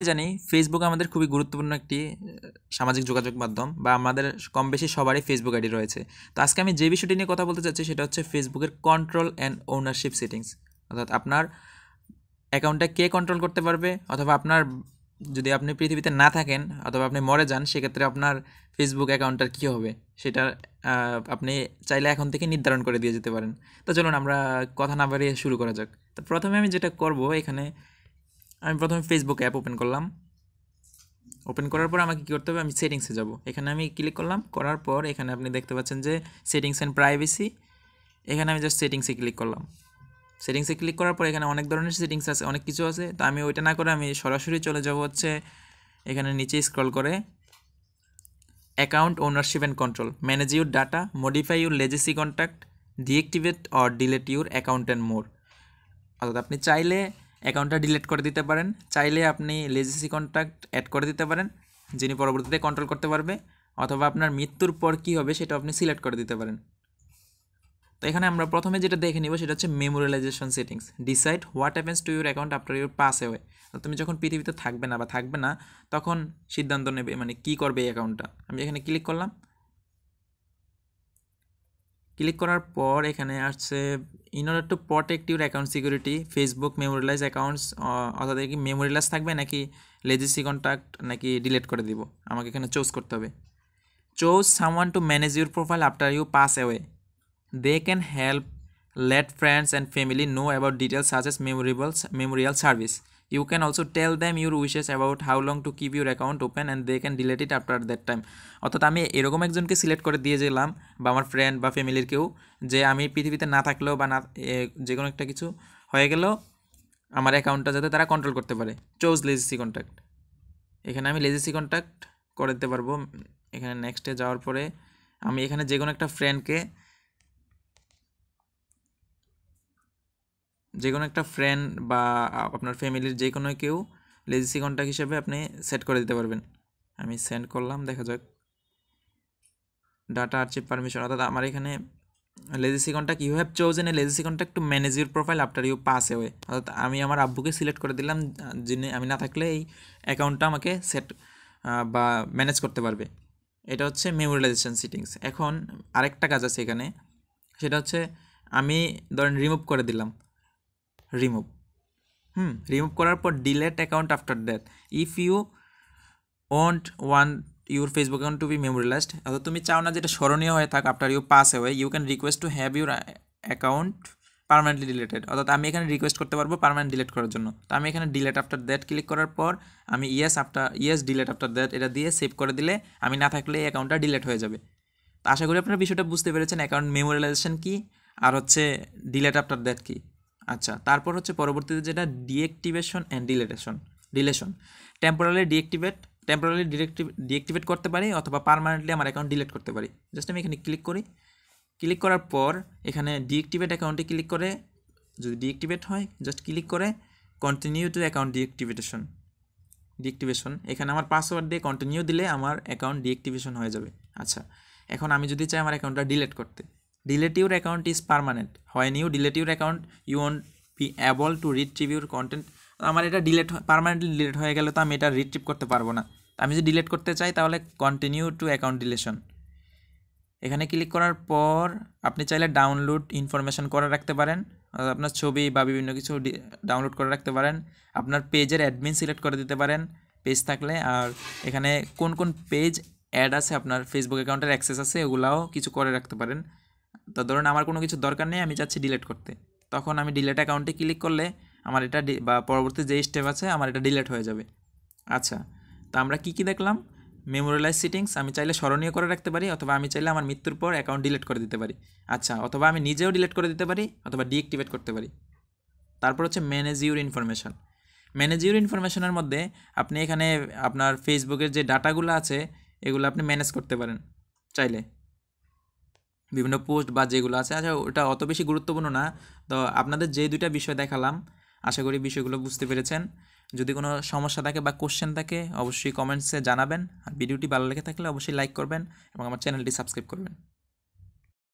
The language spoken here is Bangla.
জানি ফেসবুক আমাদের খুবই গুরুত্বপূর্ণ একটি সামাজিক যোগাযোগ মাধ্যম বা আমাদের কম বেশি সবারই ফেসবুক আইডি রয়েছে। তো আজকে আমি যে বিষয়টি নিয়ে কথা বলতে চাচ্ছি সেটা হচ্ছে ফেসবুকের কন্ট্রোল অ্যান্ড ওনারশিপ সেটিংস অর্থাৎ আপনার অ্যাকাউন্টটা কে কন্ট্রোল করতে পারবে? অথবা আপনার, যদি আপনি পৃথিবীতে না থাকেন অথবা আপনি মরে যান, সেক্ষেত্রে আপনার ফেসবুক অ্যাকাউন্টটার কী হবে? সেটা আপনি চাইলে এখন থেকে নির্ধারণ করে দিয়ে যেতে পারেন। তো চলুন আমরা কথা না বাড়িয়ে শুরু করা যাক। তো প্রথমে আমি যেটা করব এখানে আমি প্রথমে ফেসবুক অ্যাপ ওপেন করলাম। ওপেন করার পর আমাকে কী করতে হবে? আমি সেটিংসে যাব। এখানে আমি ক্লিক করলাম। করার পর এখানে আপনি দেখতে পাচ্ছেন যে সেটিংস অ্যান্ড প্রাইভেসি এখানে আমি জাস্ট সেটিংসে ক্লিক করলাম। সেটিংসে ক্লিক করার পর এখানে অনেক ধরনের সেটিংস আছে, অনেক কিছু আছে। তো আমি ওইটা না করে আমি সরাসরি চলে যাব হচ্ছে এখানে নিচে স্ক্রল করে। Account ownership and control manage your data modify your legacy contact deactivate or delete your account and more অর্থাৎ আপনি চাইলে অ্যাকাউন্টটা ডিলিট করে দিতে পারেন। চাইলে আপনি লেজেসি কন্ট্যাক্ট অ্যাড করে দিতে পারেন, যিনি পরবর্তীতে কন্ট্রোল করতে পারবে, অথবা আপনার মৃত্যুর পর কী হবে সেটা আপনি সিলেক্ট করে দিতে পারেন। তো এখানে আমরা প্রথমে যেটা দেখে নিব সেটা হচ্ছে memorialisation settings decide what happens to your account after your pass away তুমি যখন পৃথিবীতে থাকবে না বা থাকবে না, তখন সিদ্ধান্ত নেবে মানে কি করবে এই অ্যাকাউন্টটা আমি এখানে ক্লিক করলাম। ক্লিক করার পর এখানে আসছে in order to protect your account security Facebook memorialise accounts অর্থাৎ কি মেমোরিয়ালাইজ থাকবে নাকি লেজেসি কন্ট্যাক্ট নাকি ডিলিট করে দিব? আমাকে এখানে চুজ করতে হবে। Choose someone to manage your profile after you pass away they can help let friends and family know about details such as memorial service. You can also tell them your wishes about how long to keep your account open and they can delete it after that time. অর্থাৎ আমি এরকম একজনকে সিলেক্ট করে দিয়ে গেলাম, বা আমার ফ্রেন্ড বা ফ্যামিলির কেউ, যে আমি পৃথিবীতে না থাকলেও বা না যে কোনো একটা কিছু হয়ে গেলেও আমার অ্যাকাউন্টটা যাতে তারা কন্ট্রোল করতে পারে। চোজ লেজেসি কন্ট্যাক্ট এখানে আমি লেজেসি কন্ট্যাক্ট করে দিতে পারব। এখানে নেক্সটে যাওয়ার পরে আমি এখানে যে কোনো একটা ফ্রেন্ডকে যে কোনো একটা ফ্রেন্ড বা আপনার ফ্যামিলির যে কোনো কেউ লেজিসি কন্ট্যাক্ট হিসেবে আপনি সেট করে দিতে পারবেন। আমি সেন্ড করলাম, দেখা যাক। ডাটা আর্চিভ পারমিশন অর্থাৎ আমার এখানে legacy contact you have chosen a legacy contact to manage your profile after you pass away অর্থাৎ আমি আমার আব্বুকে সিলেক্ট করে দিলাম, যিনি, আমি না থাকলে এই অ্যাকাউন্টটা আমাকে সেট বা ম্যানেজ করতে পারবে। এটা হচ্ছে মেমোরিয়ালাইজেশন সিটিংস এখন আরেকটা কাজ আছে এখানে। সেটা হচ্ছে আমি ধরেন রিমুভ করে দিলাম। রিমুভ হুম রিমুভ করার পর delete account after that if you won't want your Facebook account to be memorialised অর্থাৎ তুমি চাও না যেটা স্মরণীয় হয়ে থাক after you pass away you can request to have your account permanently deleted অর্থাৎ আমি এখানে রিকোয়েস্ট করতে পারব পারমানেন্ট ডিলেট করার জন্য। তো আমি এখানে ডিলেট আফটার দ্যাট ক্লিক করার পর আমি yes after yes delete after that এটা দিয়ে সেভ করে দিলে আমি না থাকলে এই অ্যাকাউন্টটা ডিলেট হয়ে যাবে। তো আশা করি আপনারা বিষয়টা বুঝতে পেরেছেন। অ্যাকাউন্ট মেমোরিয়ালাইজেশন কী? আর হচ্ছে ডিলেট আফটার দ্যাট কী? আচ্ছা তারপর হচ্ছে পরবর্তীতে যেটা deactivation and deletion deletion temporary deactivate temporary directive deactivate করতে পারি অথবা পারমানেন্টলি আমার অ্যাকাউন্ট ডিলিট করতে পারি। জাস্ট আমি এখানে ক্লিক করি। ক্লিক করার পর এখানে ডিএক্টিভেট অ্যাকাউন্টে ক্লিক করে, যদি ডিএক্টিভেট হয় জাস্ট ক্লিক করে continue to account deactivation deactivation এখানে আমার পাসওয়ার্ড দিয়ে কন্টিনিউ দিলে আমার অ্যাকাউন্ট ডিএক্টিভেশন হয়ে যাবে। আচ্ছা এখন আমি যদি চাই আমার অ্যাকাউন্টটা ডিলিট করতে অ্যাকাউন্ট ইজ পারমানেন্ট হয় new delete your account you won't be able to retrieve your content আমার এটা ডিলেট পারমানেন্টলি ডিলেট হয়ে গেলে তো আমি এটা রিট্রিভ করতে পারব না। আমি যদি ডিলেট করতে চাই, তাহলে কন্টিনিউ টু অ্যাকাউন্ট ডিলেশন এখানে ক্লিক করার পর আপনি চাইলে ডাউনলোড ইনফরমেশন করে রাখতে পারেন। আপনার ছবি বা বিভিন্ন কিছু ডাউনলোড করে রাখতে পারেন। আপনার পেজের অ্যাডমিন সিলেক্ট করে দিতে পারেন। পেজ থাকলে আর এখানে কোন কোন পেজ অ্যাড আছে, আপনার ফেসবুক অ্যাকাউন্টের অ্যাক্সেস আছে, এগুলাও কিছু করে রাখতে পারেন। তো ধরুন আমার কোনো কিছু দরকার নেই, আমি চাচ্ছি ডিলেট করতে। তখন আমি ডিলেট অ্যাকাউন্টে ক্লিক করলে আমার এটা বা পরবর্তী যে স্টেপ আছে, আমার এটা ডিলেট হয়ে যাবে। আচ্ছা তো আমরা কি কি দেখলাম? মেমোরিয়ালাইজ সিটিংস আমি চাইলে স্মরণীয় করে রাখতে পারি, অথবা আমি চাইলে আমার মৃত্যুর পর অ্যাকাউন্ট ডিলিট করে দিতে পারি। আচ্ছা অথবা আমি নিজেও ডিলিট করে দিতে পারি, অথবা ডিএক্টিভেট করতে পারি। তারপর হচ্ছে manage your information manage your ইনফরমেশনের মধ্যে আপনি এখানে আপনার ফেসবুকের যে ডাটাগুলো আছে, এগুলো আপনি ম্যানেজ করতে পারেন, চাইলে। বিভিন্ন পোস্ট বা যেগুলো আছে আচ্ছা ওটা অত বেশি গুরুত্বপূর্ণ না। তো আপনাদের যে দুইটা বিষয় দেখালাম, আশা করি বিষয়গুলো বুঝতে পেরেছেন। যদি কোনো সমস্যা থাকে বা কোশ্চেন থাকে, অবশ্যই কমেন্টসে জানাবেন। আর ভিডিওটি ভালো লেগে থাকলে অবশ্যই লাইক করবেন এবং আমার চ্যানেলটি সাবস্ক্রাইব করবেন।